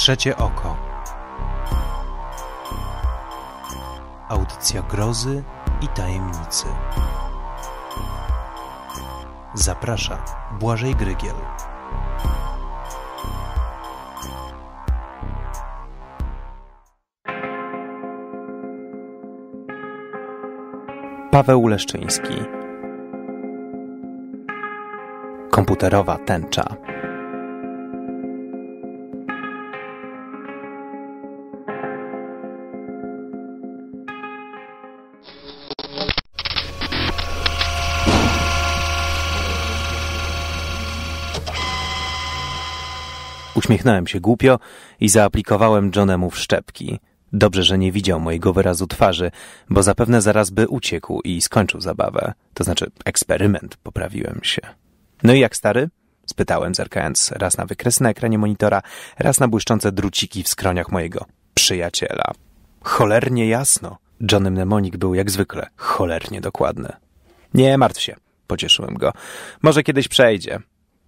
Trzecie oko. Audycja grozy i tajemnicy. Zaprasza Błażej Grygiel. Paweł Leszczyński. Komputerowa tęcza. Uśmiechnąłem się głupio i zaaplikowałem Johnemu wszczepki. Dobrze, że nie widział mojego wyrazu twarzy, bo zapewne zaraz by uciekł i skończył zabawę. To znaczy eksperyment, poprawiłem się. No i jak stary? spytałem, zerkając raz na wykres na ekranie monitora, raz na błyszczące druciki w skroniach mojego przyjaciela. Cholernie jasno. Johnny mnemonik był jak zwykle cholernie dokładny. Nie martw się, pocieszyłem go. Może kiedyś przejdzie.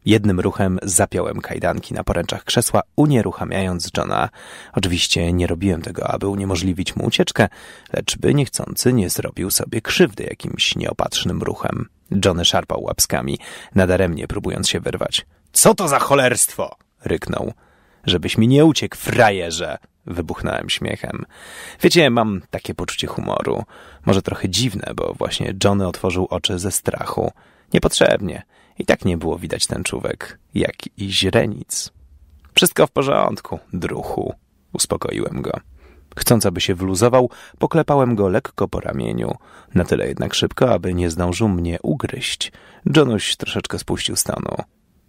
Jednym ruchem zapiąłem kajdanki na poręczach krzesła, unieruchamiając Johna. Oczywiście nie robiłem tego, aby uniemożliwić mu ucieczkę, lecz by niechcący nie zrobił sobie krzywdy jakimś nieopatrznym ruchem. Johnny szarpał łapskami, nadaremnie próbując się wyrwać. Co to za cholerstwo? ryknął. Żebyś mi nie uciekł, frajerze! Wybuchnąłem śmiechem. Wiecie, mam takie poczucie humoru. Może trochę dziwne, bo właśnie Johnny otworzył oczy ze strachu. Niepotrzebnie. I tak nie było widać tęczówek, jak i źrenic. Wszystko w porządku, druchu, uspokoiłem go. Chcąc, aby się wluzował, poklepałem go lekko po ramieniu, na tyle jednak szybko, aby nie zdążył mnie ugryźć. Jonuś troszeczkę spuścił stanu.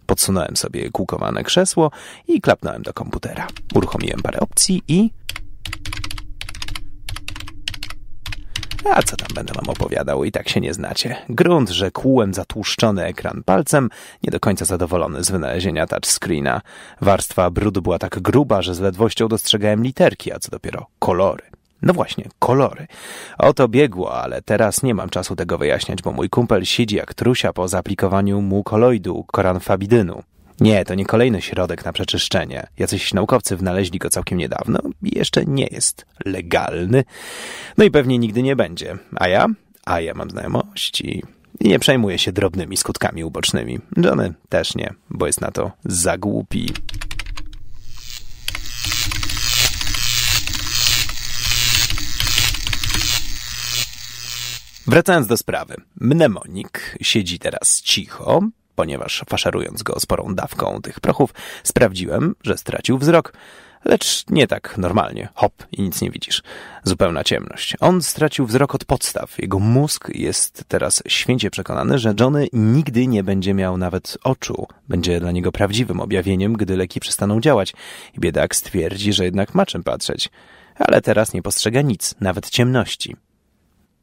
Podsunąłem sobie kółkowane krzesło i klapnąłem do komputera. Uruchomiłem parę opcji i... A co tam będę wam opowiadał, i tak się nie znacie. Grunt, że kłułem zatłuszczony ekran palcem, nie do końca zadowolony z wynalezienia touchscreena. Warstwa brudu była tak gruba, że z ledwością dostrzegałem literki, a co dopiero kolory. No właśnie, kolory. Oto biegło, ale teraz nie mam czasu tego wyjaśniać, bo mój kumpel siedzi jak trusia po zaaplikowaniu mu koloidu koranfabidynu. Nie, to nie kolejny środek na przeczyszczenie. Jacyś naukowcy wynaleźli go całkiem niedawno i jeszcze nie jest legalny. No i pewnie nigdy nie będzie. A ja? A ja mam znajomości. I nie przejmuję się drobnymi skutkami ubocznymi. Johnny też nie, bo jest na to za głupi. Wracając do sprawy. Mnemonik siedzi teraz cicho, ponieważ faszerując go sporą dawką tych prochów, sprawdziłem, że stracił wzrok. Lecz nie tak normalnie. Hop i nic nie widzisz. Zupełna ciemność. On stracił wzrok od podstaw. Jego mózg jest teraz święcie przekonany, że Johnny nigdy nie będzie miał nawet oczu. Będzie dla niego prawdziwym objawieniem, gdy leki przestaną działać. I biedak stwierdzi, że jednak ma czym patrzeć. Ale teraz nie postrzega nic, nawet ciemności.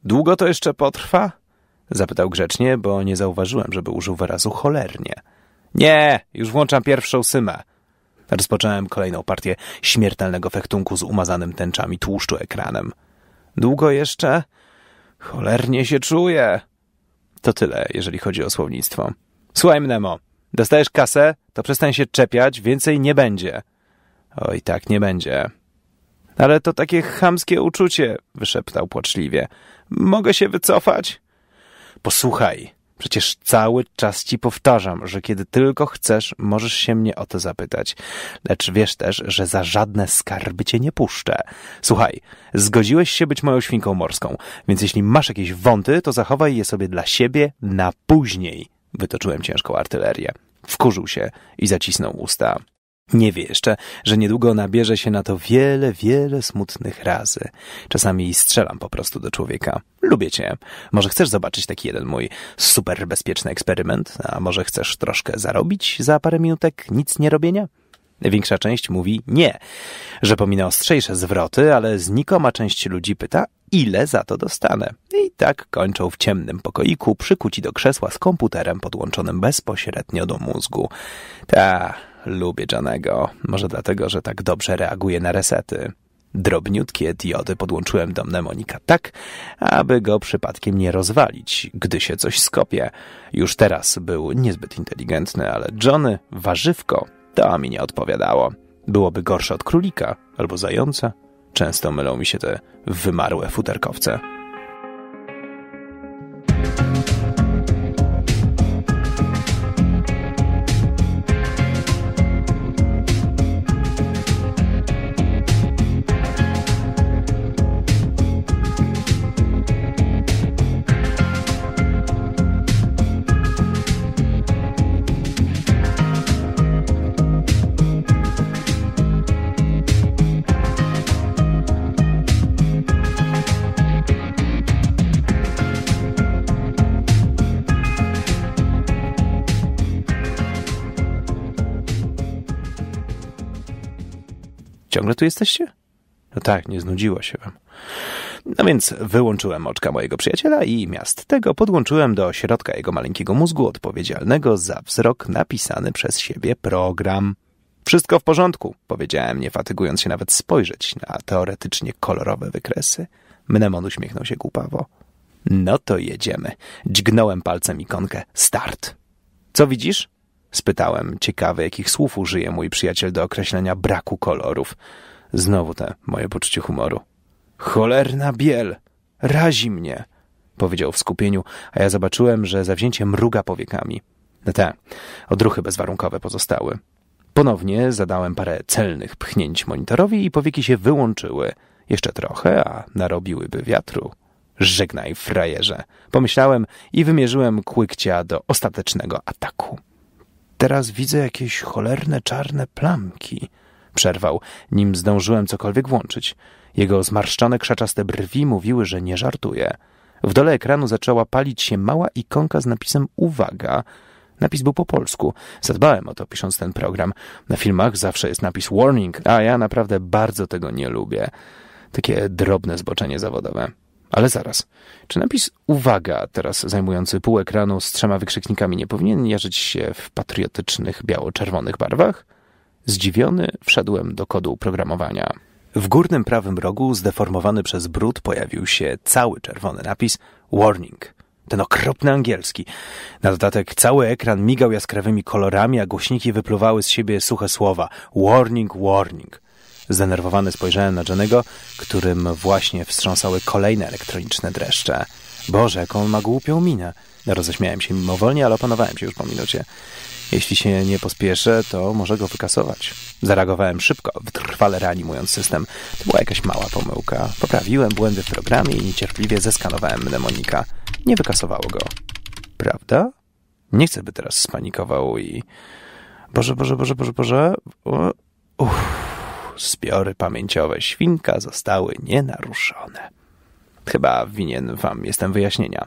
Długo to jeszcze potrwa? Zapytał grzecznie, bo nie zauważyłem, żeby użył wyrazu cholernie. Nie, już włączam pierwszą symę. Rozpocząłem kolejną partię śmiertelnego fechtunku z umazanym tęczami tłuszczu ekranem. Długo jeszcze? Cholernie się czuję. To tyle, jeżeli chodzi o słownictwo. Słuchaj, Mnemo, dostajesz kasę, to przestań się czepiać, więcej nie będzie. Oj, tak nie będzie. Ale to takie chamskie uczucie, wyszeptał płaczliwie. Mogę się wycofać? Posłuchaj, przecież cały czas ci powtarzam, że kiedy tylko chcesz, możesz się mnie o to zapytać. Lecz wiesz też, że za żadne skarby cię nie puszczę. Słuchaj, zgodziłeś się być moją świnką morską, więc jeśli masz jakieś wąty, to zachowaj je sobie dla siebie na później. Wytoczyłem ciężką artylerię. Wkurzył się i zacisnął usta. Nie wie jeszcze, że niedługo nabierze się na to wiele, wiele smutnych razy. Czasami strzelam po prostu do człowieka. Lubię cię. Może chcesz zobaczyć taki jeden mój super bezpieczny eksperyment? A może chcesz troszkę zarobić za parę minutek nic nie robienia? Większa część mówi nie, że pomina ostrzejsze zwroty, ale znikoma część ludzi pyta, ile za to dostanę. I tak kończą w ciemnym pokoiku, przykuci do krzesła z komputerem podłączonym bezpośrednio do mózgu. Ta, lubię Janego. Może dlatego, że tak dobrze reaguje na resety. Drobniutkie diody podłączyłem do mnemonika tak, aby go przypadkiem nie rozwalić, gdy się coś skopie. Już teraz był niezbyt inteligentny, ale Johnny, warzywko, to mi nie odpowiadało. Byłoby gorsze od królika albo zająca. Często mylą mi się te wymarłe futerkowce. Tu jesteście? No tak, nie znudziło się wam. No więc wyłączyłem oczka mojego przyjaciela i miast tego podłączyłem do środka jego maleńkiego mózgu odpowiedzialnego za wzrok napisany przez siebie program. Wszystko w porządku, powiedziałem, nie fatygując się nawet spojrzeć na teoretycznie kolorowe wykresy. Mnemon uśmiechnął się głupawo. No to jedziemy. Dźgnąłem palcem ikonkę. Start. Co widzisz? Spytałem, ciekawy, jakich słów użyje mój przyjaciel do określenia braku kolorów. Znowu te moje poczucie humoru. Cholerna biel! Razi mnie! Powiedział w skupieniu, a ja zobaczyłem, że zawzięcie mruga powiekami. No te, odruchy bezwarunkowe pozostały. Ponownie zadałem parę celnych pchnięć monitorowi i powieki się wyłączyły. Jeszcze trochę, a narobiłyby wiatru. Żegnaj, frajerze! Pomyślałem i wymierzyłem kłykcia do ostatecznego ataku. Teraz widzę jakieś cholerne czarne plamki. Przerwał, nim zdążyłem cokolwiek włączyć. Jego zmarszczone krzaczaste brwi mówiły, że nie żartuje. W dole ekranu zaczęła palić się mała ikonka z napisem Uwaga. Napis był po polsku. Zadbałem o to, pisząc ten program. Na filmach zawsze jest napis Warning, a ja naprawdę bardzo tego nie lubię. Takie drobne zboczenie zawodowe. Ale zaraz, czy napis uwaga, teraz zajmujący pół ekranu z trzema wykrzyknikami, nie powinien jarzyć się w patriotycznych biało-czerwonych barwach? Zdziwiony wszedłem do kodu programowania. W górnym prawym rogu, zdeformowany przez brud, pojawił się cały czerwony napis Warning. Ten okropny angielski. Na dodatek cały ekran migał jaskrawymi kolorami, a głośniki wypluwały z siebie suche słowa. Warning, warning. Zdenerwowany spojrzałem na Johnego, którym właśnie wstrząsały kolejne elektroniczne dreszcze. Boże, jaką on ma głupią minę. Roześmiałem się mimowolnie, ale opanowałem się już po minucie. Jeśli się nie pospieszę, to może go wykasować. Zareagowałem szybko, wytrwale reanimując system. To była jakaś mała pomyłka. Poprawiłem błędy w programie i niecierpliwie zeskanowałem mnemonika. Nie wykasowało go. Prawda? Nie chcę, by teraz spanikował i... Boże, Boże, Boże, Boże, Boże... Uff zbiory pamięciowe świnka zostały nienaruszone. Chyba winien wam jestem wyjaśnienia.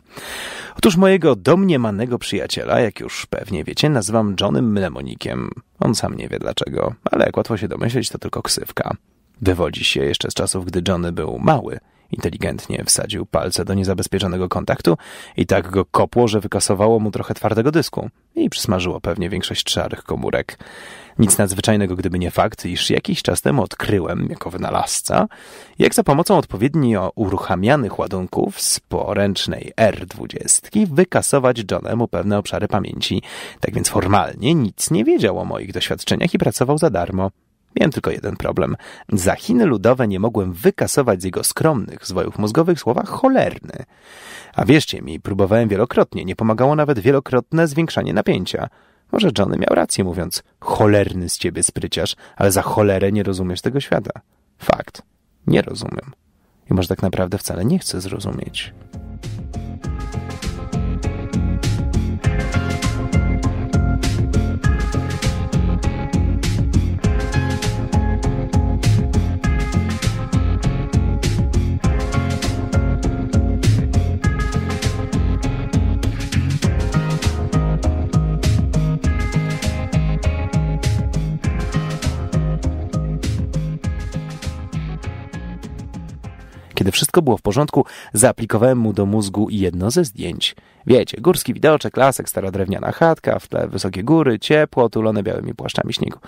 Otóż mojego domniemanego przyjaciela, jak już pewnie wiecie, nazywam Johnem Mnemonikiem. On sam nie wie dlaczego, ale jak łatwo się domyśleć, to tylko ksywka. Wywodzi się jeszcze z czasów, gdy Johnny był mały. Inteligentnie wsadził palce do niezabezpieczonego kontaktu i tak go kopło, że wykasowało mu trochę twardego dysku i przysmażyło pewnie większość szarych komórek. Nic nadzwyczajnego, gdyby nie fakt, iż jakiś czas temu odkryłem, jako wynalazca, jak za pomocą odpowiednio uruchamianych ładunków z poręcznej R20 wykasować Johnemu pewne obszary pamięci. Tak więc formalnie nic nie wiedział o moich doświadczeniach i pracował za darmo. Miałem tylko jeden problem. Za Chiny ludowe nie mogłem wykasować z jego skromnych zwojów mózgowych słowa cholerny. A wierzcie mi, próbowałem wielokrotnie, nie pomagało nawet wielokrotne zwiększanie napięcia. Może Johnny miał rację, mówiąc cholerny z ciebie spryciarz, ale za cholerę nie rozumiesz tego świata. Fakt. Nie rozumiem. I może tak naprawdę wcale nie chcę zrozumieć. Kiedy wszystko było w porządku, zaaplikowałem mu do mózgu jedno ze zdjęć. Wiecie, górski widoczek, lasek, stara drewniana chatka, w tle wysokie góry, ciepło, otulone białymi płaszczami śniegu.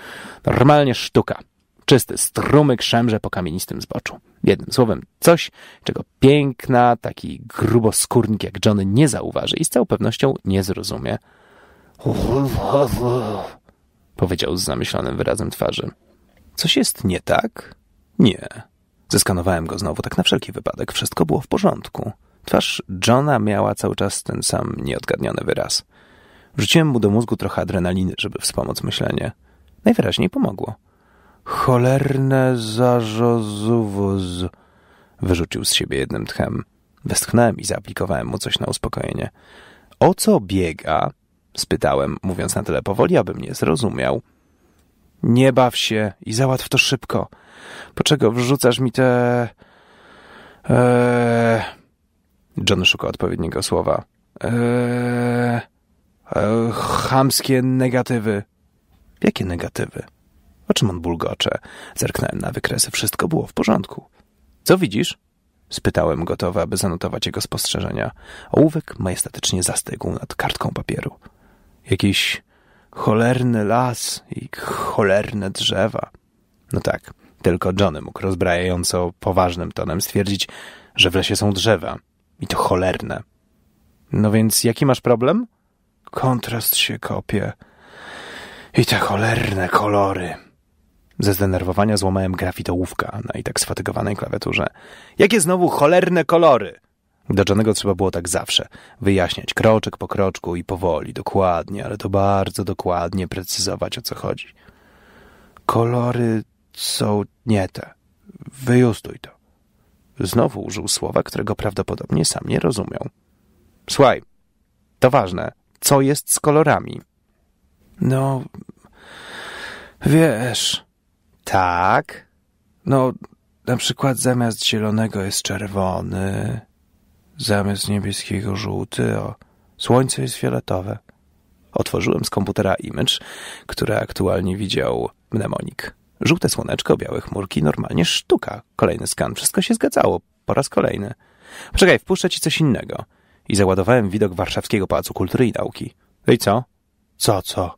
Normalnie sztuka. Czysty strumyk szemrze po kamienistym zboczu. Jednym słowem, coś, czego piękna, taki gruboskórnik jak Johnny nie zauważy i z całą pewnością nie zrozumie. Powiedział z zamyślonym wyrazem twarzy. Coś jest nie tak? Nie. Zeskanowałem go znowu, tak na wszelki wypadek. Wszystko było w porządku. Twarz Johna miała cały czas ten sam nieodgadniony wyraz. Wrzuciłem mu do mózgu trochę adrenaliny, żeby wspomóc myślenie. Najwyraźniej pomogło. Cholerne zarzozuwuz. Wyrzucił z siebie jednym tchem. Westchnąłem i zaaplikowałem mu coś na uspokojenie. O co biega? spytałem, mówiąc na tyle powoli, aby mnie zrozumiał. Nie baw się i załatw to szybko. Po czego wrzucasz mi te... Eee... John szuka odpowiedniego słowa. Eee... eee... Chamskie negatywy. Jakie negatywy? O czym on bulgocze? Zerknąłem na wykresy. Wszystko było w porządku. Co widzisz? Spytałem gotowy, aby zanotować jego spostrzeżenia. Ołówek majestatycznie zastygł nad kartką papieru. Jakiś cholerny las i cholerne drzewa. No tak, tylko Johnny mógł rozbrajająco poważnym tonem stwierdzić, że w lesie są drzewa. I to cholerne. No więc jaki masz problem? Kontrast się kopie. I te cholerne kolory. Ze zdenerwowania złamałem grafitołówka na i tak sfatygowanej klawiaturze. Jakie znowu cholerne kolory? Do Johnego trzeba było tak zawsze. Wyjaśniać kroczek po kroczku i powoli, dokładnie, ale to bardzo dokładnie precyzować o co chodzi. Kolory są nie te. Wyjustuj to. Znowu użył słowa, którego prawdopodobnie sam nie rozumiał. Słuchaj, to ważne. Co jest z kolorami? No, wiesz, tak. No, na przykład zamiast zielonego jest czerwony, zamiast niebieskiego żółty, o, słońce jest fioletowe. Otworzyłem z komputera image, które aktualnie widział mnemonik. Żółte słoneczko, białe chmurki, normalnie sztuka. Kolejny skan, wszystko się zgadzało. Po raz kolejny. Poczekaj, wpuszczę ci coś innego. I załadowałem widok Warszawskiego Pałacu Kultury i Nauki. No i co? Co, co?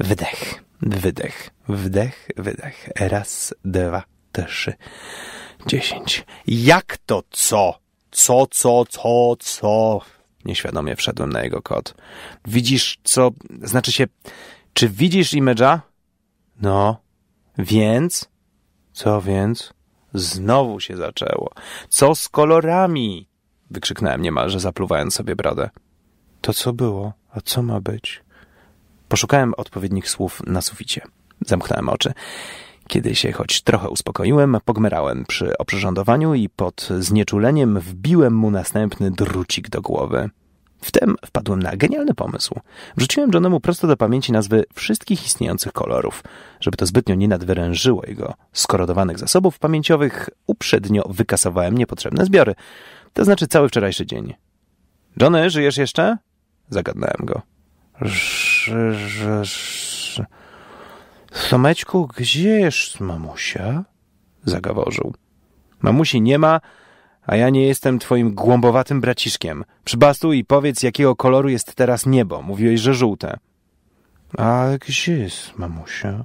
Wdech, wydech, wdech, wydech. Raz, dwa, trzy, dziesięć. Jak to co? Co, co, co, co? Nieświadomie wszedłem na jego kod. Widzisz, co... Znaczy się... Czy widzisz imedża? No. Więc? Co więc? Znowu się zaczęło. Co z kolorami? Wykrzyknąłem niemalże, zapluwając sobie brodę. To co było? A co ma być? Poszukałem odpowiednich słów na suficie. Zamknąłem oczy. Kiedy się choć trochę uspokoiłem, pogmerałem przy oprzyrządowaniu i pod znieczuleniem wbiłem mu następny drucik do głowy. Wtem wpadłem na genialny pomysł. Wrzuciłem Johnemu prosto do pamięci nazwy wszystkich istniejących kolorów. Żeby to zbytnio nie nadwyrężyło jego skorodowanych zasobów pamięciowych, uprzednio wykasowałem niepotrzebne zbiory. To znaczy cały wczorajszy dzień. Johnny, żyjesz jeszcze? Zagadnąłem go. Tomeczku, gdzie jest mamusia? Zagaworzył. Mamusi nie ma, a ja nie jestem twoim głąbowatym braciszkiem. Przybastuj i powiedz, jakiego koloru jest teraz niebo. Mówiłeś, że żółte. A gdzie jest mamusia?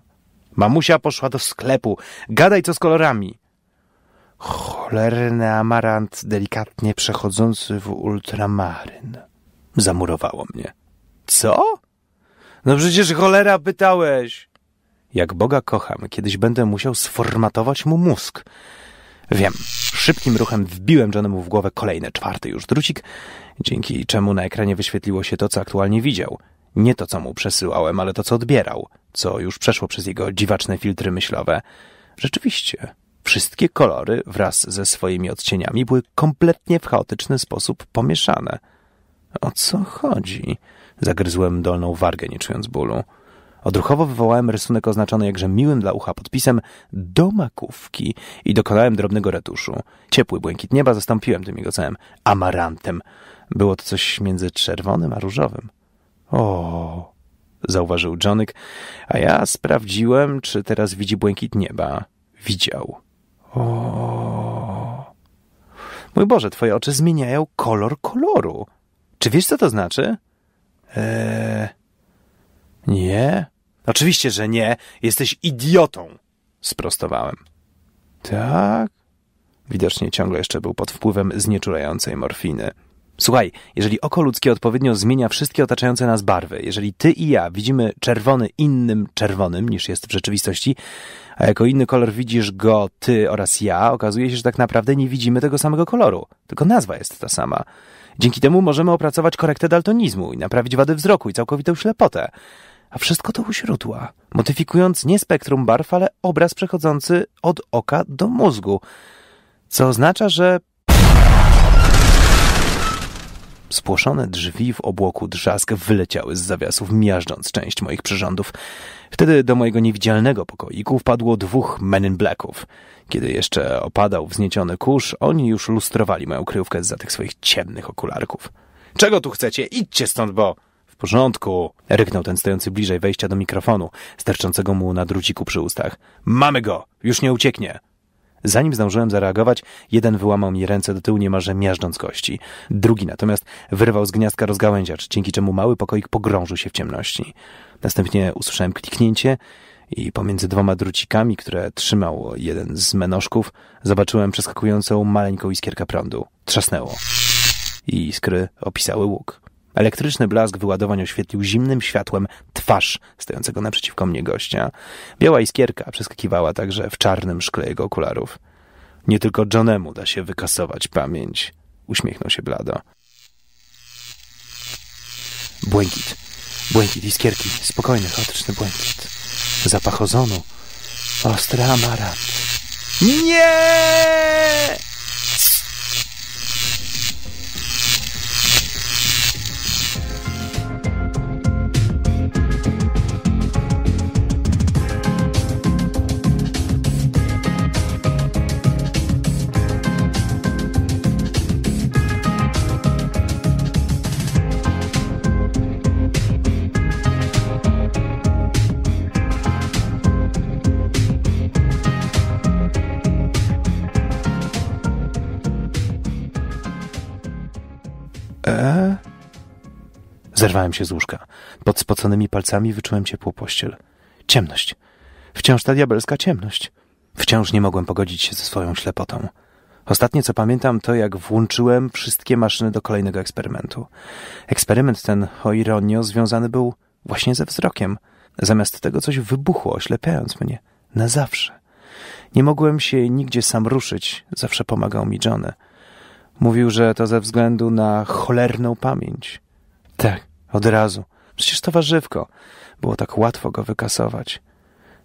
Mamusia poszła do sklepu. Gadaj co z kolorami. Cholerny amarant delikatnie przechodzący w ultramaryn. Zamurowało mnie. Co? No przecież cholera pytałeś. Jak Boga kocham, kiedyś będę musiał sformatować mu mózg. Wiem. Szybkim ruchem wbiłem Johnemu w głowę kolejny, czwarty już drucik, dzięki czemu na ekranie wyświetliło się to, co aktualnie widział. Nie to, co mu przesyłałem, ale to, co odbierał, co już przeszło przez jego dziwaczne filtry myślowe. Rzeczywiście, wszystkie kolory wraz ze swoimi odcieniami były kompletnie w chaotyczny sposób pomieszane. O co chodzi? Zagryzłem dolną wargę, nie czując bólu. Odruchowo wywołałem rysunek oznaczony jakże miłym dla ucha podpisem do makówki i dokonałem drobnego retuszu. Ciepły błękit nieba zastąpiłem tym jego całym amarantem. Było to coś między czerwonym a różowym. O, zauważył Johnek, a ja sprawdziłem, czy teraz widzi błękit nieba. Widział. O. Mój Boże, twoje oczy zmieniają kolor koloru. Czy wiesz, co to znaczy? Eee, nie? Oczywiście, że nie. Jesteś idiotą. Sprostowałem. Tak? Widocznie ciągle jeszcze był pod wpływem znieczulającej morfiny. Słuchaj, jeżeli oko ludzkie odpowiednio zmienia wszystkie otaczające nas barwy, jeżeli ty i ja widzimy czerwony innym czerwonym niż jest w rzeczywistości, a jako inny kolor widzisz go ty oraz ja, okazuje się, że tak naprawdę nie widzimy tego samego koloru, tylko nazwa jest ta sama. Dzięki temu możemy opracować korektę daltonizmu i naprawić wady wzroku i całkowitą ślepotę. A wszystko to u źródła, modyfikując nie spektrum barw, ale obraz przechodzący od oka do mózgu. Co oznacza, że Spłoszone drzwi w obłoku drzask wyleciały z zawiasów, miażdżąc część moich przyrządów. Wtedy do mojego niewidzialnego pokoiku wpadło dwóch men in blacków. Kiedy jeszcze opadał wznieciony kurz, oni już lustrowali moją kryjówkę za tych swoich ciemnych okularków. Czego tu chcecie? Idźcie stąd, bo... W porządku, ryknął ten stojący bliżej wejścia do mikrofonu, sterczącego mu na druciku przy ustach. Mamy go! Już nie ucieknie! Zanim zdążyłem zareagować, jeden wyłamał mi ręce do tyłu niemalże miażdżąc kości. Drugi natomiast wyrwał z gniazdka rozgałęziacz, dzięki czemu mały pokoik pogrążył się w ciemności. Następnie usłyszałem kliknięcie i pomiędzy dwoma drucikami, które trzymał jeden z menoszków, zobaczyłem przeskakującą maleńką iskierkę prądu. Trzasnęło. I iskry opisały łuk. Elektryczny blask wyładowań oświetlił zimnym światłem twarz stojącego naprzeciwko mnie gościa. Biała iskierka przeskakiwała także w czarnym szkle jego okularów. Nie tylko Johnemu da się wykasować pamięć, uśmiechnął się blado. Błękit. Błękit iskierki. Spokojny, chaotyczny błękit. Zapach ozonu. Ostry amarant. Nie! Zerwałem się z łóżka. Pod spoconymi palcami wyczułem ciepłą pościel. Ciemność. Wciąż ta diabelska ciemność. Wciąż nie mogłem pogodzić się ze swoją ślepotą. Ostatnie, co pamiętam, to jak włączyłem wszystkie maszyny do kolejnego eksperymentu. Eksperyment ten, o ironio, związany był właśnie ze wzrokiem. Zamiast tego coś wybuchło, oślepiając mnie. Na zawsze. Nie mogłem się nigdzie sam ruszyć. Zawsze pomagał mi Johnny. Mówił, że to ze względu na cholerną pamięć. Tak, od razu. Przecież to warzywko. Było tak łatwo go wykasować.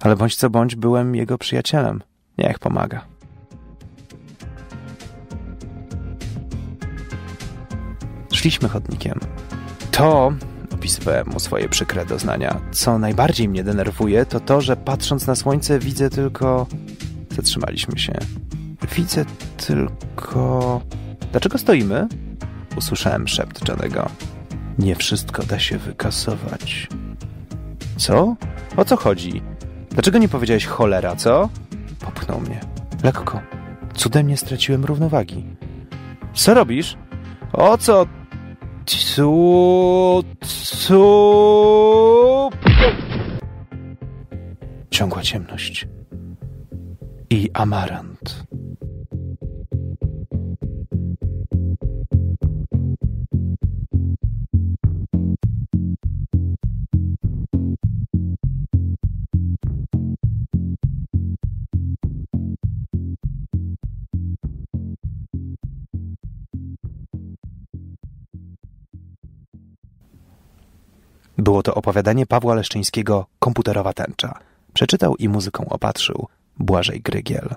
Ale bądź co bądź byłem jego przyjacielem. Niech pomaga. Szliśmy chodnikiem. To, opisywałem mu swoje przykre doznania, co najbardziej mnie denerwuje, to to, że patrząc na słońce widzę tylko... Zatrzymaliśmy się. Widzę tylko... Dlaczego stoimy? Usłyszałem szept Johnego. Nie wszystko da się wykasować. Co? O co chodzi? Dlaczego nie powiedziałeś cholera, co? Popchnął mnie. Lekko. Cudem nie straciłem równowagi. Co robisz? O co? Cu... Cu... Ciągła ciemność. I amarant. To opowiadanie Pawła Leszczyńskiego Komputerowa tęcza. Przeczytał i muzyką opatrzył Błażej Grygiel.